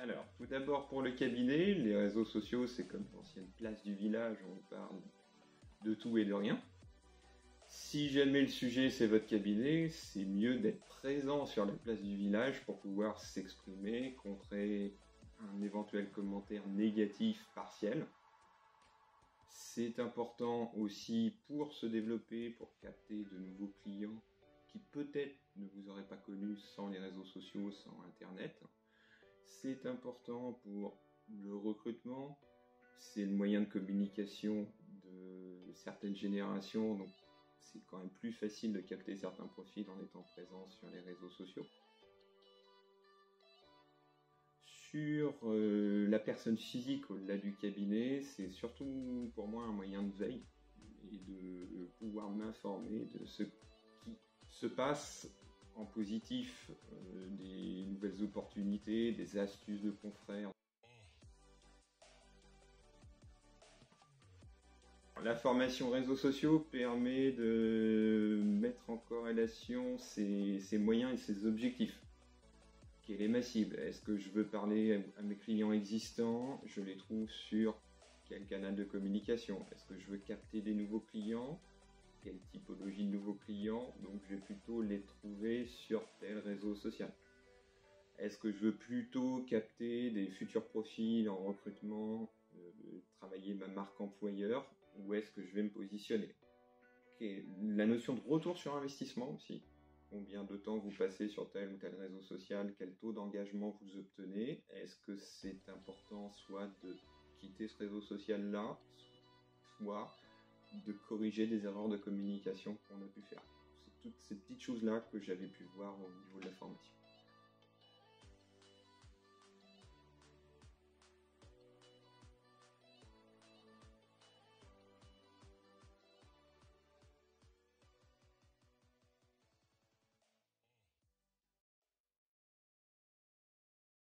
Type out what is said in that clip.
Alors, tout d'abord pour le cabinet, les réseaux sociaux, c'est comme l'ancienne place du village, on parle de tout et de rien. Si jamais le sujet c'est votre cabinet, c'est mieux d'être présent sur la place du village pour pouvoir s'exprimer, contrer un éventuel commentaire négatif partiel. C'est important aussi pour se développer, pour capter de nouveaux clients qui peut-être ne vous auraient pas connu sans les réseaux sociaux, sans Internet. C'est important pour le recrutement, c'est le moyen de communication de certaines générations, donc c'est quand même plus facile de capter certains profils en étant présent sur les réseaux sociaux. Sur euh, la personne physique au-delà du cabinet, c'est surtout pour moi un moyen de veille et de pouvoir m'informer de ce qui se passe en positif, euh, des nouvelles opportunités, des astuces de confrères. La formation réseaux sociaux permet de mettre en corrélation ses, moyens et ses objectifs. Quelle est ma cible? Est-ce que je veux parler à mes clients existants? Je les trouve sur quel canal de communication? Est-ce que je veux capter des nouveaux clients? Quelle typologie de nouveaux clients Donc je vais plutôt les trouver sur tel réseau social. Est-ce que je veux plutôt capter des futurs profils en recrutement, euh, travailler ma marque employeur où est-ce que je vais me positionner? La notion de retour sur investissement aussi? Combien de temps vous passez sur tel ou tel réseau social? Quel taux d'engagement vous obtenez? Est-ce que c'est important soit de quitter ce réseau social-là, soit de corriger des erreurs de communication qu'on a pu faire C'est toutes ces petites choses-là que j'avais pu voir au niveau de la formation.